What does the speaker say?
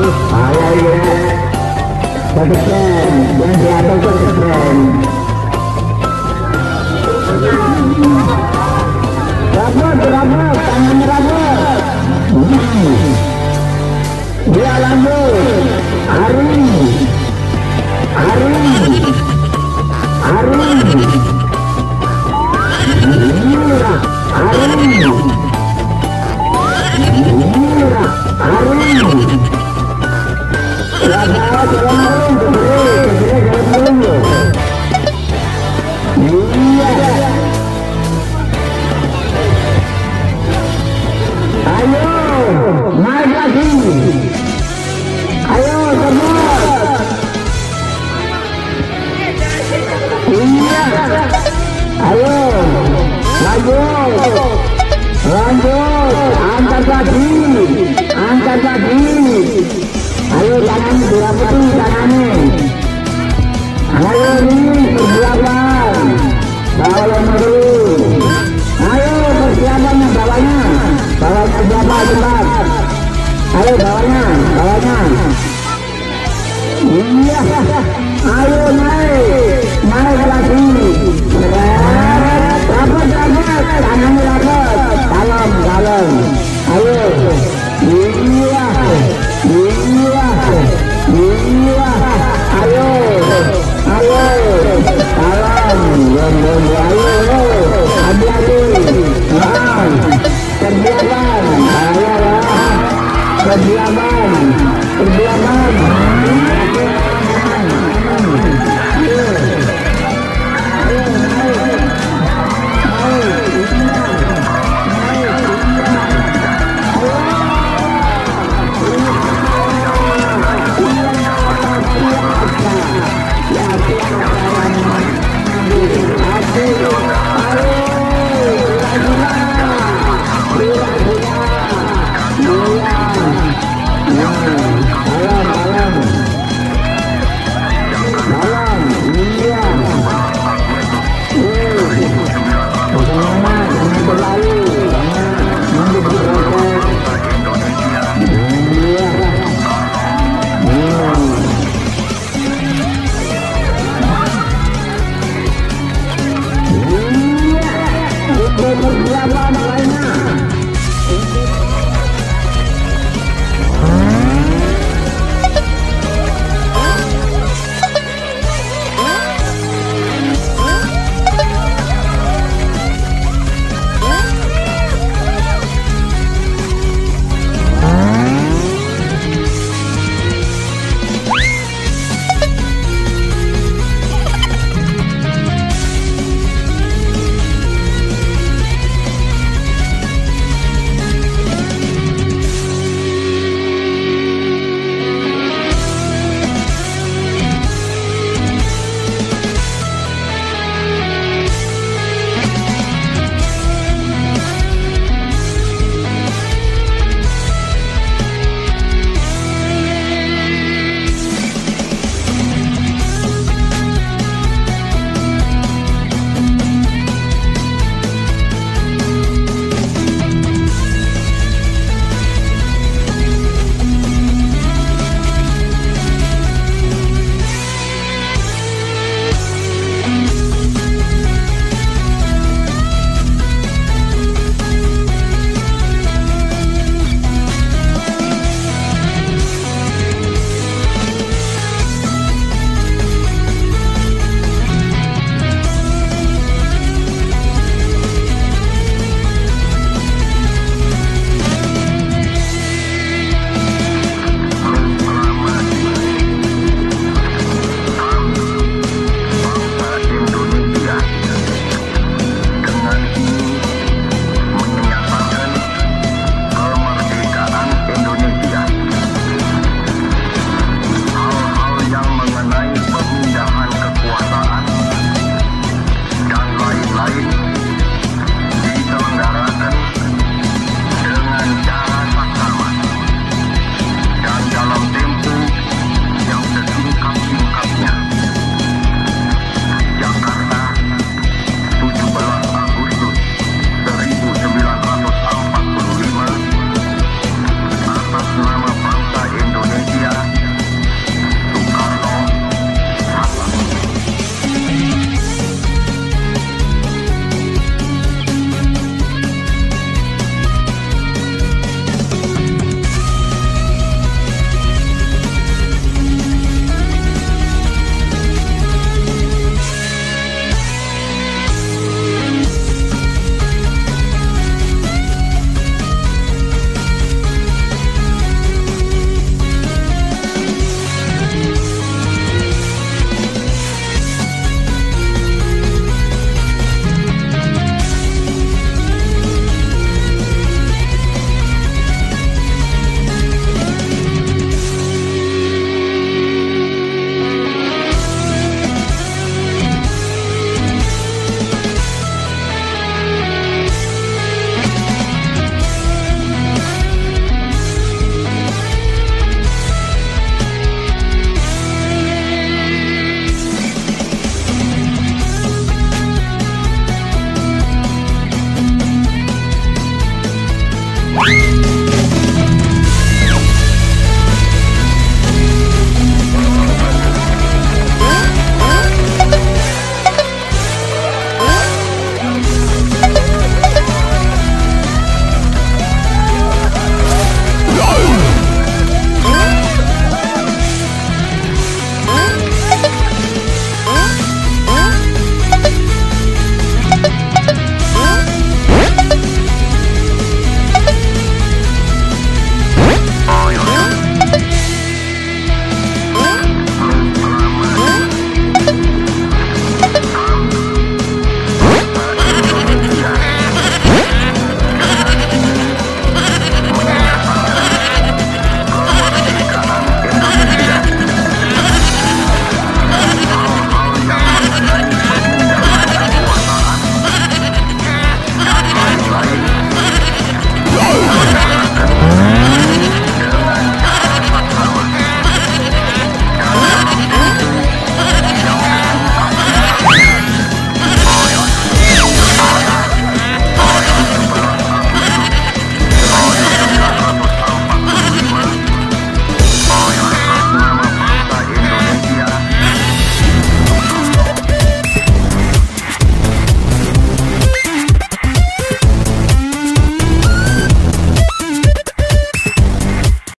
Ayah ya Pakistan Yang di atas Pakistan Rabut, rabut, tangannya rabut Dia lanjut Hari ayo iya iya iya ayo ayo salam. Ayo Ayo. Ayo. bang. Kediaman ayo lah kediaman kediaman